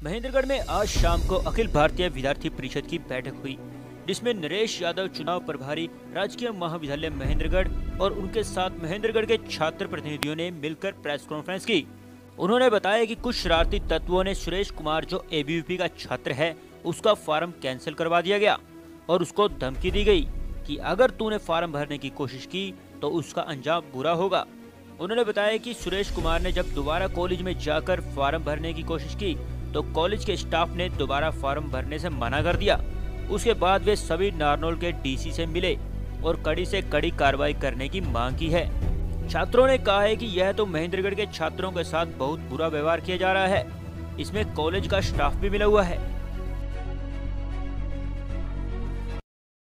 महेंद्रगढ़ में आज शाम को अखिल भारतीय विद्यार्थी परिषद की बैठक हुई, जिसमें नरेश यादव चुनाव प्रभारी, राजकीय महाविद्यालय महेंद्रगढ़ और उनके साथ महेंद्रगढ़ के छात्र प्रतिनिधियों ने मिलकर प्रेस कॉन्फ्रेंस की। उन्होंने बताया कि कुछ शरारती तत्वों ने सुरेश कुमार, जो एबीवीपी का छात्र है, उसका फार्म कैंसिल करवा दिया गया और उसको धमकी दी गई कि अगर तूने फार्म भरने की कोशिश की तो उसका अंजाम बुरा होगा। उन्होंने बताया कि सुरेश कुमार ने जब दोबारा कॉलेज में जाकर फार्म भरने की कोशिश की तो कॉलेज के स्टाफ ने दोबारा फॉर्म भरने से मना कर दिया। उसके बाद वे सभी नारनौल के डीसी से मिले और कड़ी से कड़ी कार्रवाई करने की मांग की है। छात्रों ने कहा है कि यह तो महेंद्रगढ़ के छात्रों के साथ बहुत बुरा व्यवहार किया जा रहा है। इसमें कॉलेज का स्टाफ भी मिला हुआ है।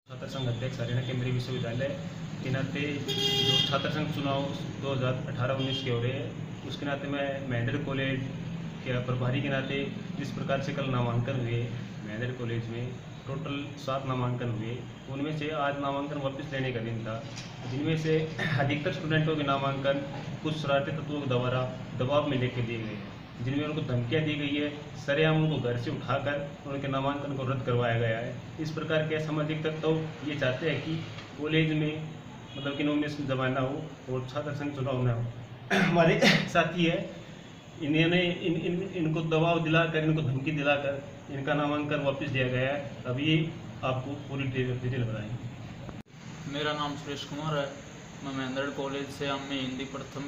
छात्र संघ अध्यक्ष हरियाणा केंद्रीय विश्वविद्यालय के नाते जो छात्र संघ चुनाव 2018-19 के हो रहे हैं, उसके नाते मैं महेंद्र कॉलेज के प्रभारी के नाते जिस प्रकार से कल नामांकन हुए महेंद्र कॉलेज में टोटल सात नामांकन हुए, उनमें से आज नामांकन वापस लेने का दिन था। जिनमें से अधिकतर स्टूडेंटों के नामांकन कुछ शरारती तत्वों के द्वारा दबाव में लेकर दिए गए जिनमें उनको धमकियाँ दी गई है, सरेआम उनको घर से उठाकर उनके नामांकन को रद्द करवाया गया है। इस प्रकार के सामाजिक तत्व ये चाहते हैं कि कॉलेज में मतलब कि नॉमिनेशन जमाना हो और छात्र संघ चुनाव न हो। हमारे साथी है इन्होंने इन, इन इनको दबाव दिलाकर इनको धमकी दिलाकर इनका नामांकन वापस दिया गया है। अभी आपको पूरी डिटेल बताएँगे। मेरा नाम सुरेश कुमार है। मैं महेंद्र कॉलेज से हम में हिंदी प्रथम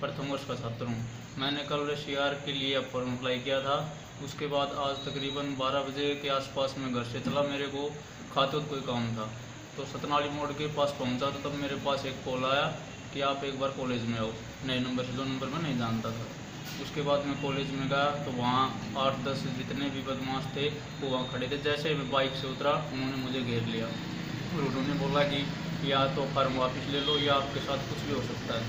प्रथम वर्ष का छात्र हूँ। मैंने कल सी के लिए फॉर्म अप्लाई किया था। उसके बाद आज तकरीबन 12 बजे के आसपास मैं घर से चला मेरे को। खाते कोई काम था। तो सतनाली मोड़ के पास पहुँचा तो तब मेरे पास एक कॉल आया कि आप एक बार कॉलेज में आओ। नए नंबर से दो नंबर में नहीं जानता था। उसके बाद मैं कॉलेज में गया तो वहाँ आठ दस जितने भी बदमाश थे, वो वहाँ खड़े थे। जैसे मैं बाइक से उतरा, उन्होंने मुझे घेर लिया। और उन्होंने बोला कि या तो फार्म वापस ले लो या आपके साथ कुछ भी हो सकता है।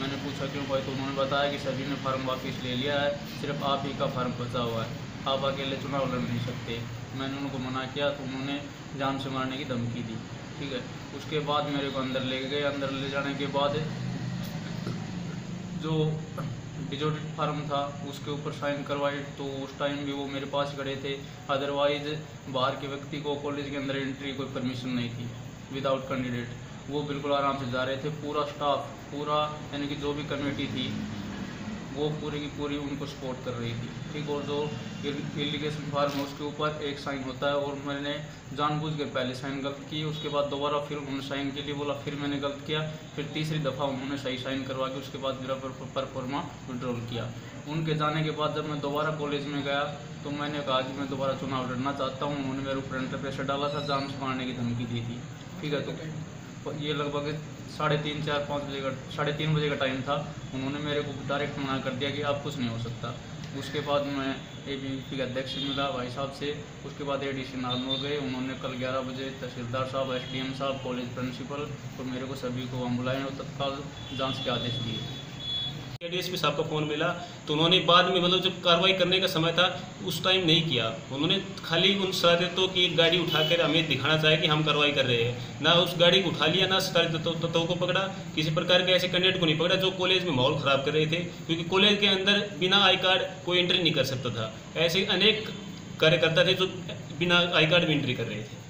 मैंने पूछा, क्यों भाई? तो उन्होंने बताया कि सभी ने फार्म वापस ले लिया है, सिर्फ़ आप ही का फार्म बचा हुआ है। आप अकेले चुनाव लड़ नहीं सकते। मैंने उनको मना किया तो उन्होंने जान से मारने की धमकी दी। ठीक है? उसके बाद मेरे को अंदर ले गए। अंदर ले जाने के बाद जो डिजोटेड फार्म था, उसके ऊपर साइन करवाए तो उस टाइम भी वो मेरे पास खड़े थे। अदरवाइज़ बाहर के व्यक्ति को कॉलेज के अंदर एंट्री कोई परमिशन नहीं थी विदाउट कैंडिडेट वो बिल्कुल आराम से जा रहे थे, पूरा स्टाफ पूरा, यानी कि जो भी कमेटी थी वो पूरी की पूरी उनको सपोर्ट कर रही थी। ठीक, और जो इलीगेशन फार्म है, उसके ऊपर एक साइन होता है, और मैंने जानबूझ के पहले साइन गलत की, उसके बाद दोबारा फिर उन्होंने साइन के लिए बोला, फिर मैंने गलत किया, फिर तीसरी दफ़ा उन्होंने सही साइन करवा के उसके बाद मेरा परफॉर्मा विड्रॉल किया। उनके जाने के बाद जब मैं दोबारा कॉलेज में गया तो मैंने कहा कि मैं दोबारा चुनाव लड़ना चाहता हूँ, उन्होंने मेरे ऊपर एंटर प्रेशर डाला था जान से मारने की धमकी दी थी। ठीक है तो ये लगभग साढ़े तीन, चार, पाँच बजे का, साढ़े तीन बजे का टाइम था। उन्होंने मेरे को डायरेक्ट मना कर दिया कि आप कुछ नहीं हो सकता। उसके बाद मैं ए बी का अध्यक्ष मिला, भाई साहब से। उसके बाद ए डी सी नारनौल गए। उन्होंने कल 11 बजे तहसीलदार साहब एस डी एम साहब कॉलेज प्रिंसिपल और मेरे को सभी को हम बुलाए और तत्काल जाँच के आदेश दिए। डीएसपी साहब का फ़ोन मिला तो उन्होंने बाद में मतलब जब कार्रवाई करने का समय था, उस टाइम नहीं किया। उन्होंने खाली उन शरारतों की एक गाड़ी उठाकर हमें दिखाना चाहे कि हम कार्रवाई कर रहे हैं। ना उस गाड़ी को उठा लिया, ना तत्वों को पकड़ा। किसी प्रकार के ऐसे कैंडिडेट को नहीं पकड़ा जो कॉलेज में माहौल ख़राब कर रहे थे, क्योंकि कॉलेज के अंदर बिना आई कार्ड कोई एंट्री नहीं कर सकता था। ऐसे अनेक कार्यकर्ता थे जो बिना आई कार्ड में एंट्री कर रहे थे।